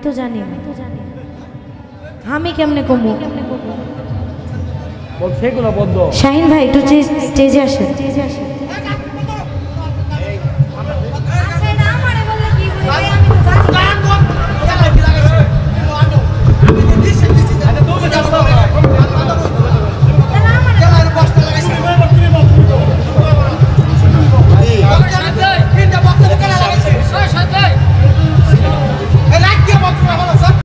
আমি তো জানি। না আমি কেমনে কমু? বল সেগুলো বন্ধ। শাহিন ভাই একটু স্টেজে আসেন।